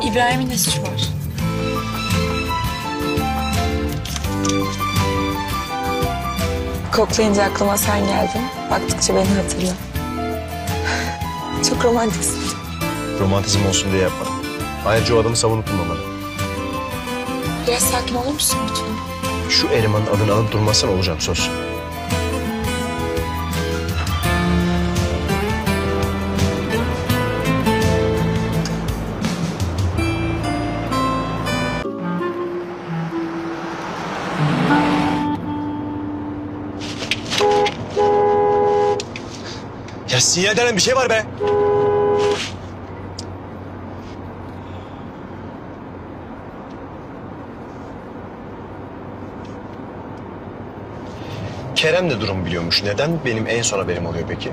İbrahim'in ne suçu var? Koklayınca aklıma sen geldin. Baktıkça beni hatırla. Çok romantiksin. Romantizm olsun diye yapma. Ayrıca o adamı savunup durmamalı. Biraz sakin olur musun lütfen? Şu elemanın adını alıp durmazsan olacağım söz. Ya sinyal denen bir şey var be. Kerem de durum biliyormuş. Neden benim en son haberim oluyor peki?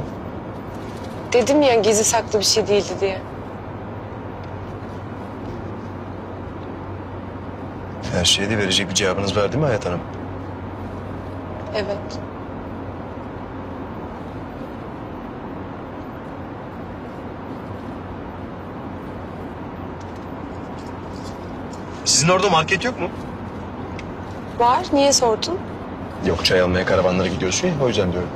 Dedim ya gizli saklı bir şey değildi diye. Her şeye de verecek bir cevabınız var değil mi Hayat Hanım? Evet. Sizin orada market yok mu? Var. Niye sordun? Yok çay almaya karavanlara gidiyorsun ya o yüzden diyorum.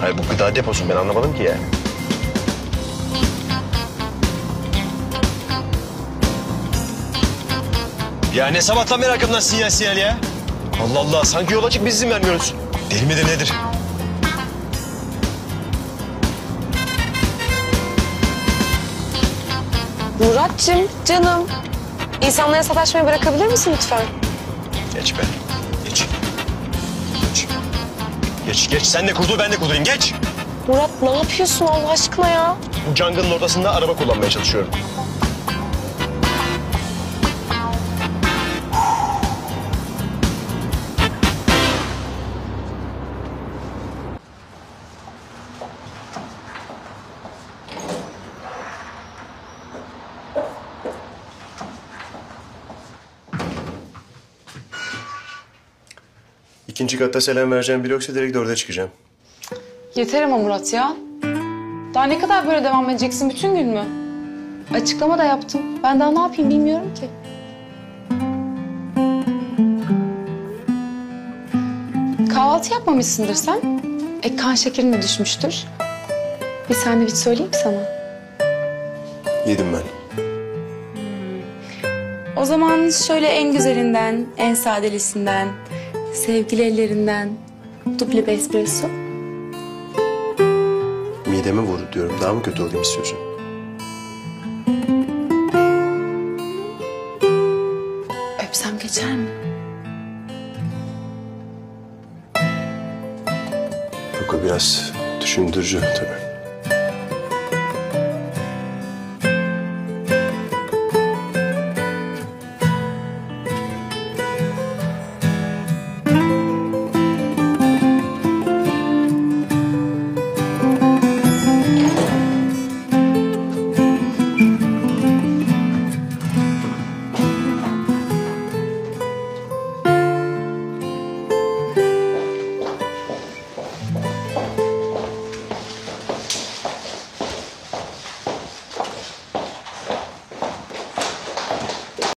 Hayır bu gıda deposu ben anlamadım ki yani. Ya ne sabahtan beri arkamdan sinyal sinyal ya? Allah Allah sanki yola çık biz izin vermiyoruz. Deli midir nedir? Muratcığım, canım. İnsanlara sataşmayı bırakabilir misin lütfen? Geç be. Geç. Geç. Geç geç. Sen de kurtul ben de kurtulayım. Geç. Murat ne yapıyorsun Allah aşkına ya? Bu jungle'ın ortasında araba kullanmaya çalışıyorum. İkinci katta selam vereceğim biri yoksa direkt orada çıkacağım. Yeter ama Murat ya. Daha ne kadar böyle devam edeceksin bütün gün mü? Açıklama da yaptım. Ben daha ne yapayım bilmiyorum ki. Kahvaltı yapmamışsındır sen. E kan şekerin de düşmüştür. Bir sandviç söyleyeyim sana. Yedim ben. O zaman şöyle en güzelinden, en sadelisinden, sevgili ellerinden duble bir espresso. Mideme vurdu diyorum. Daha mı kötü olayım istiyorsun? Öpsem geçer mi? Yok o biraz düşündürücü tabii.